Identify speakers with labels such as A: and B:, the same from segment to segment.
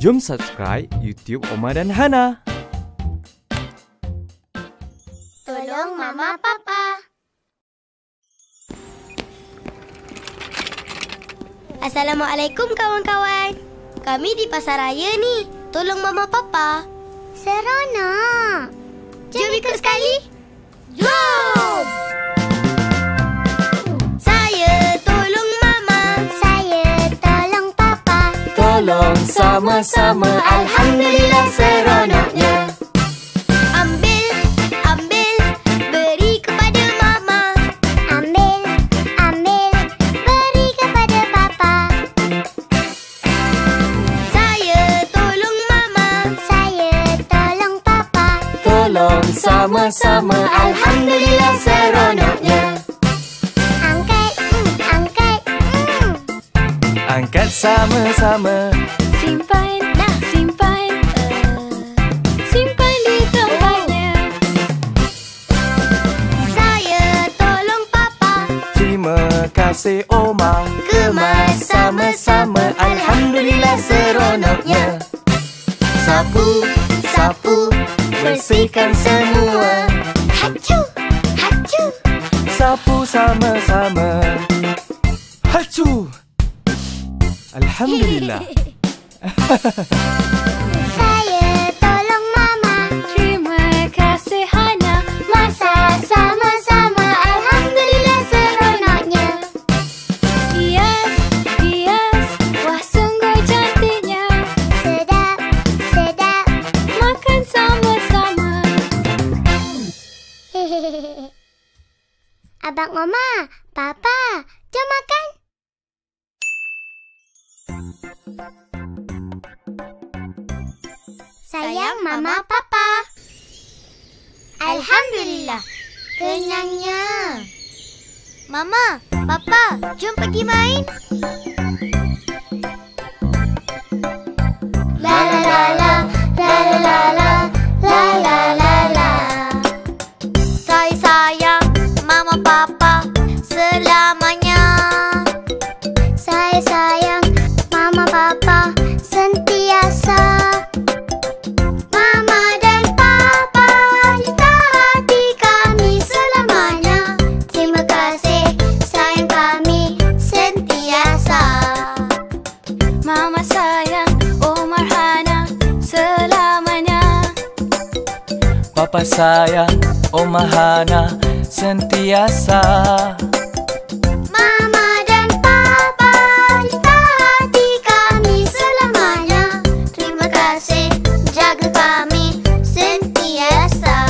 A: Jom subscribe YouTube Oma dan Hana.
B: Tolong Mama Papa. Assalamualaikum kawan-kawan. Kami di pasar raya ni. Tolong Mama Papa. Seronok. Jom ikut sekali. Jom! Tolong
A: sama-sama. Alhamdulillah kasih Oma.
B: Kemas
A: sama-sama Alhamdulillah seronoknya. Sapu, sapu, bersihkan semua.
B: Hacu, hacu.
A: Sapu sama-sama. Hacu. Alhamdulillah.
B: Abang Oma, Papa, jom makan. Sayang Mama Papa. Alhamdulillah. Kenyangnya. Mama, Papa, jom pergi main. La la la la, la la la la, la la la
A: Oma Hana sentiasa.
B: Mama dan Papa cinta hati kami selamanya Terima kasih jaga kami sentiasa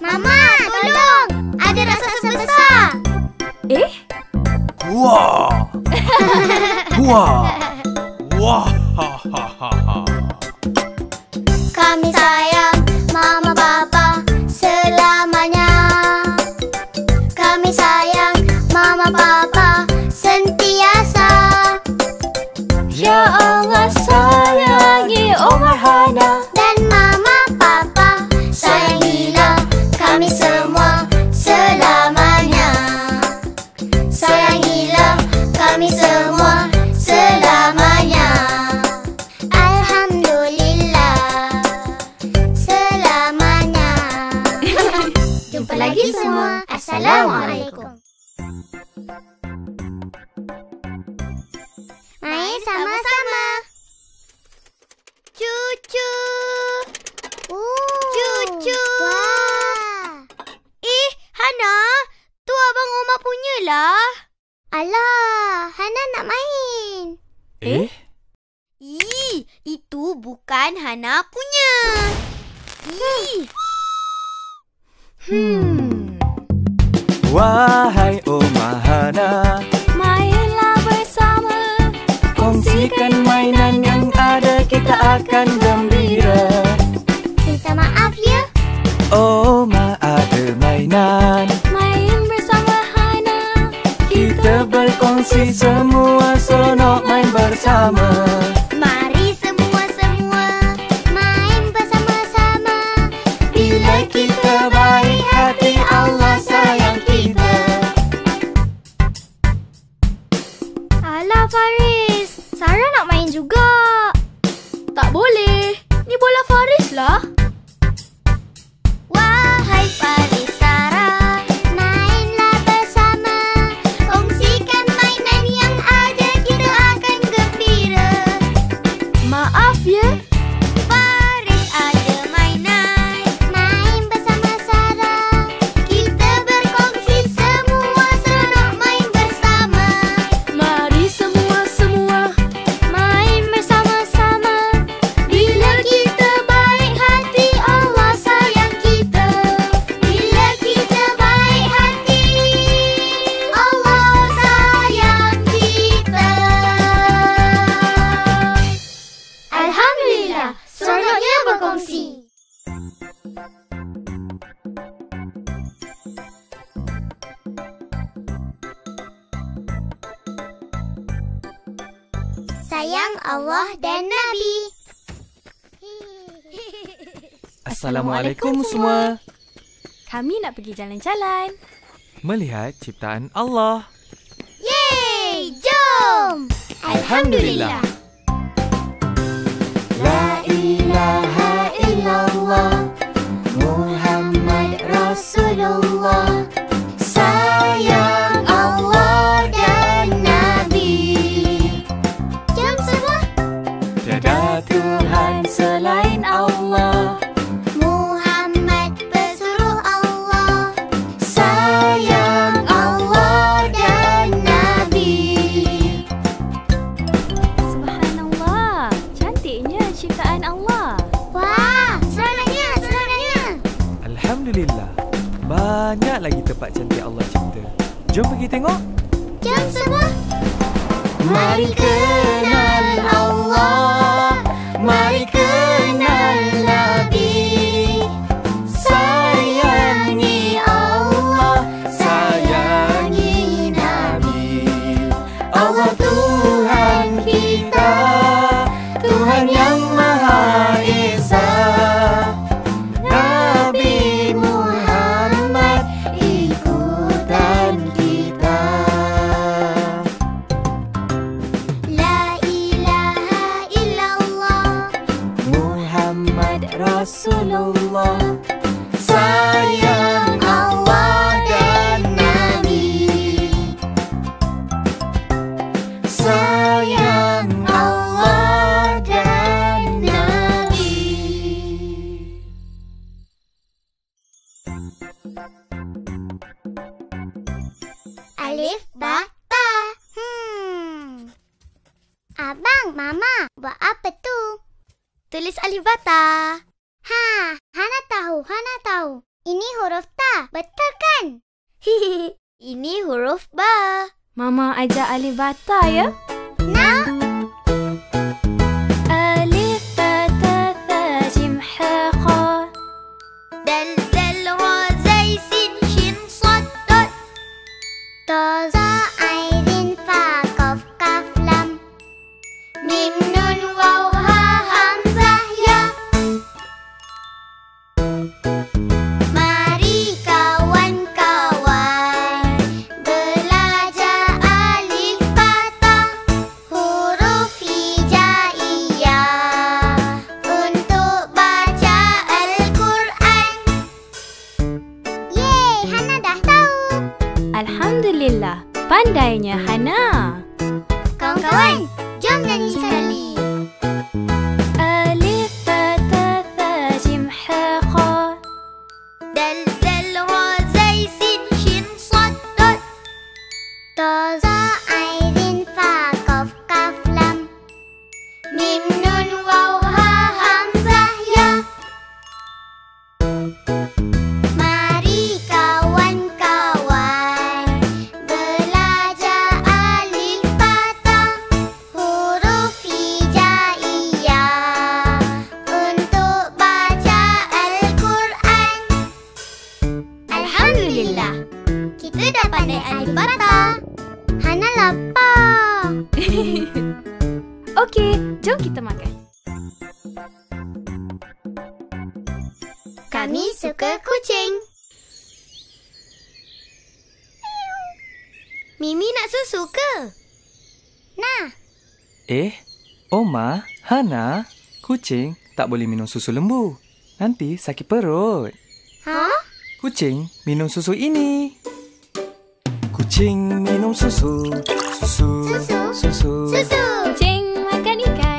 B: Mama tolong ada raksasa besar
C: Eh?
A: Wah. Wah.
B: Itu bukan Hana punya. Ih.
C: Hmm.
A: Wahai Oma Hana,
C: Mainlah bersama.
A: kongsikan mainan yang ada kita akan gembira.
B: Minta maaf ya.
A: Oma ada mainan,
C: Main bersama Hana.
A: kita berkongsi semua seronok main bersama. Assalamualaikum semua.
C: Kami nak pergi jalan-jalan.
A: Melihat ciptaan Allah.
B: Yeay! Jom!
A: Alhamdulillah. La ilaha illallah Muhammad Rasulullah banyak lagi tempat cantik Allah cipta. Jom pergi tengok.
B: Jom semua.
A: Mari kenal Allah. Mari kenal
B: Mama, buat apa tu? Tulis alif bata. Ha, Hana tahu, Hana tahu. Ini huruf ta, betul kan? Hihihi, ini huruf ba.
C: Mama ajar alif bata ya.
B: Hmm. Mimi nak susu ke? Nah.
A: Eh, Oma, Hana, kucing tak boleh minum susu lembu. Nanti sakit perut.
B: Ha?
A: Kucing minum susu ini. Kucing minum susu. Susu.
B: Susu.
A: Susu.
B: susu. susu.
C: Kucing makan ikan.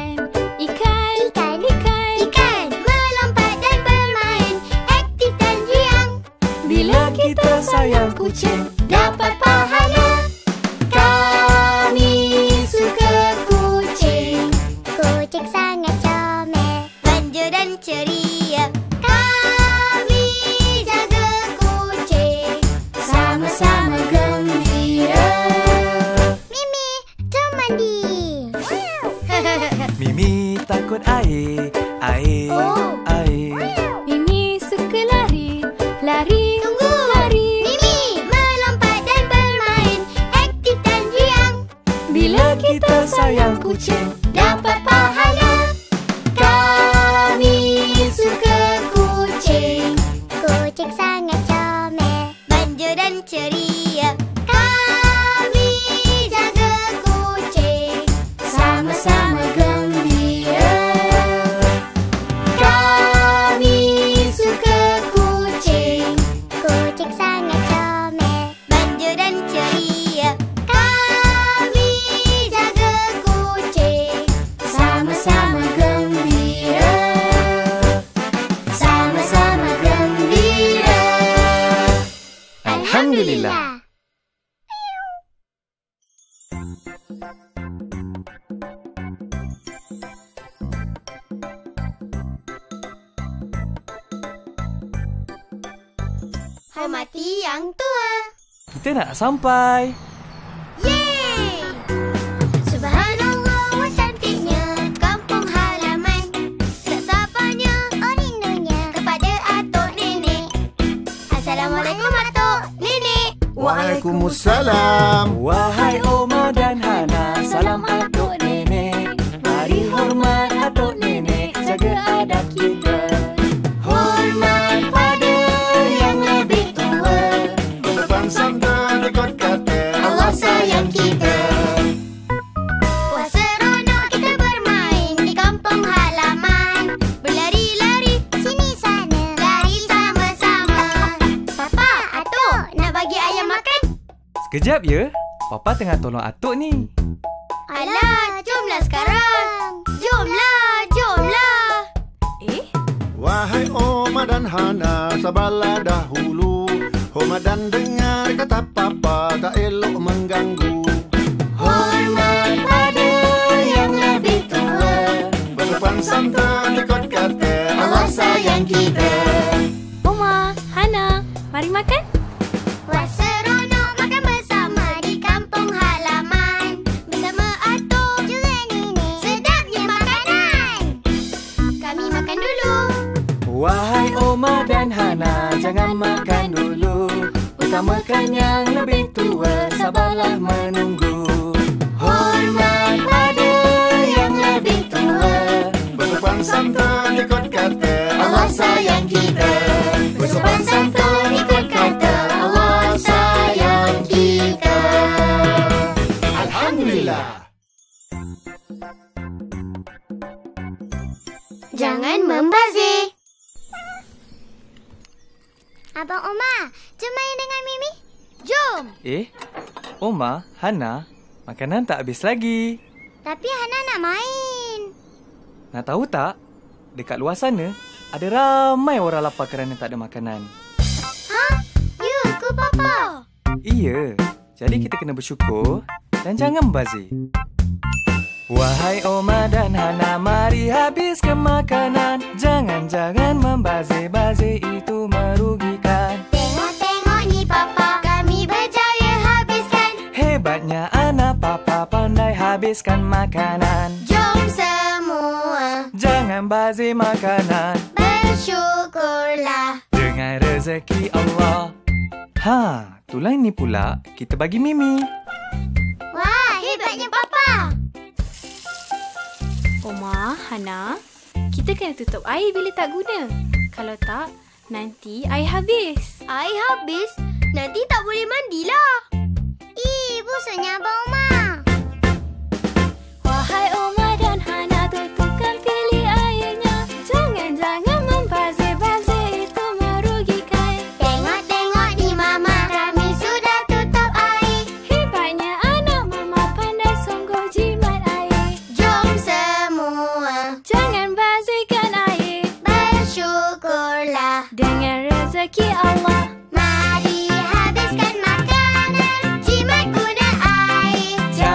A: Bila kita sayang kucing,
B: dapat pahala.
A: mencuri
B: Hormati yang tua.
A: kita nak sampai.
B: Yeay! Subhanallah, wah cantiknya kampung halaman. Tak sapanya, oh rindunya kepada atuk nenek. Assalamualaikum atuk nenek.
D: Waalaikumsalam.
A: Wahai Oma dan Hana, salam atuk Sekejap ya, Papa tengah tolong atuk ni.
B: Alah, jomlah sekarang. Jomlah, jomlah.
C: Eh
D: Wahai Oma dan Hana Sabarlah dahulu Hormat dan dengar kata papa Tak elok mengganggu
B: Hormat pada yang lebih tua.
D: Bersopan santun ikut kata
B: Allah sayang kita.
A: Sabarlah menunggu.
B: Oma,
A: Hana, makanan tak habis lagi.
B: Tapi Hana nak main
A: Nak tahu tak? Dekat luar sana, ada ramai orang lapar kerana tak ada makanan.
B: Ha? Ya ke Papa?
A: Iya, jadi kita kena bersyukur dan jangan membazir. Wahai Oma dan Hana, mari habiskan makanan. Jangan-jangan membazir-bazir itu merugikan.
B: Habiskan
A: makanan.
B: Jom semua
A: Jangan bazir makanan.
B: Bersyukurlah.
A: Dengan rezeki Allah. Ha, itulah ini pula. Kita bagi Mimi.
B: Wah, hebatnya Papa.
C: Oma Hana Kita kena tutup air bila tak guna. Kalau tak Nanti air habis.
B: Air habis Nanti tak boleh mandilah. Ih, busuknya Abang Oma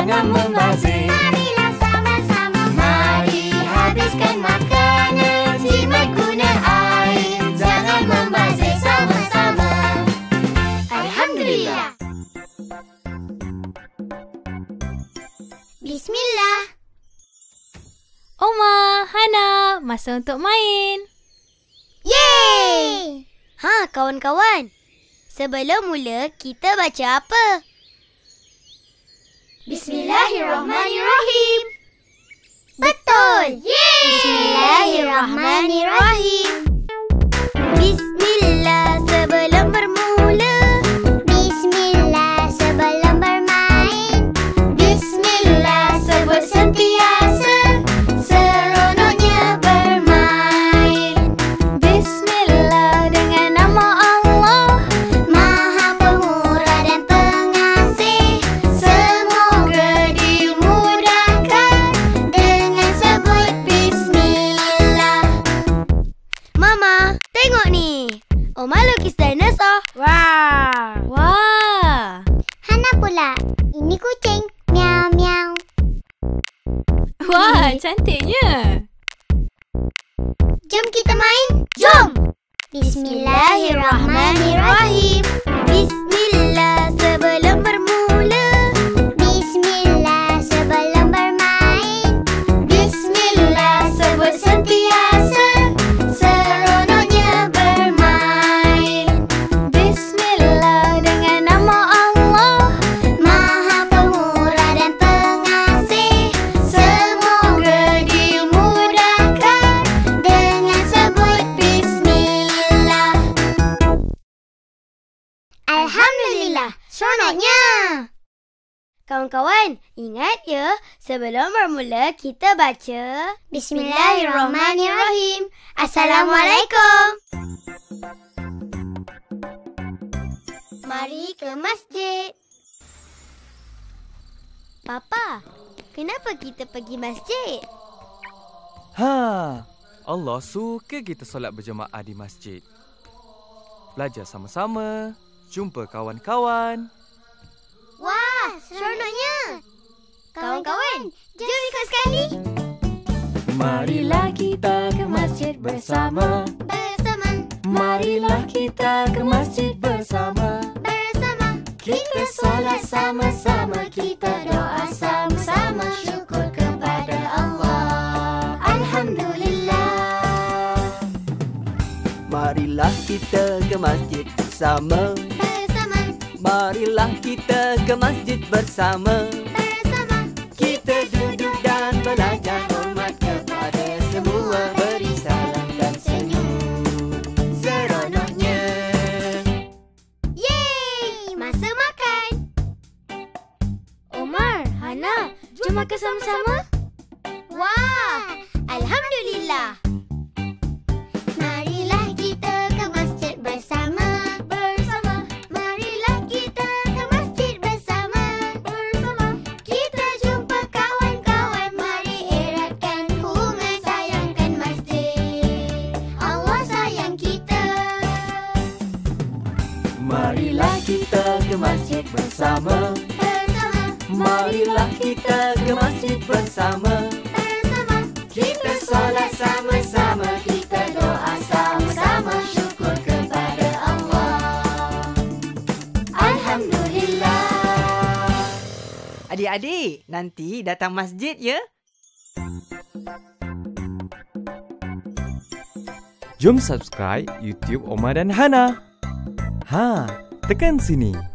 C: jangan membazir Marilah sama-sama Mari habiskan makanan Cima guna air Jangan membazir sama-sama Alhamdulillah
B: Bismillah
C: Oma, Hana, masa untuk main.
B: Yeay! Ha, kawan-kawan. Sebelum mula, kita baca apa? Bismillahirrahmanirrahim. Betul! Yeay! Bismillahirrahmanirrahim. Kucing. Miau miau.
C: Wah, cantiknya.
B: Jom kita main. Jom. Bismillahirrahmanirrahim. Bismillah Kawan-kawan, ingat ya Sebelum bermula kita baca Bismillahirrahmanirrahim Assalamualaikum Mari ke masjid Papa, kenapa kita pergi masjid?
A: Ha, Allah suka kita solat berjemaah di masjid. Belajar sama-sama, jumpa kawan-kawan.
B: Wah, seronoknya! Kawan-kawan, jom ikut sekali!
A: Marilah kita ke masjid bersama.
B: Bersama,
A: Marilah kita ke masjid bersama.
B: bersama
A: Kita solat sama-sama, kita doa sama-sama.
B: Syukur kepada Allah Alhamdulillah
E: Marilah kita ke masjid bersama
B: Bersama,
E: Marilah kita ke masjid
B: bersama
E: Marilah kita ke masjid bersama
B: Bersama.
E: Kita solat sama-sama Kita doa sama-sama Syukur kepada Allah Alhamdulillah
F: Adik-adik, nanti datang masjid ya.
A: Jom subscribe YouTube Oma dan Hana. Ha, tekan sini.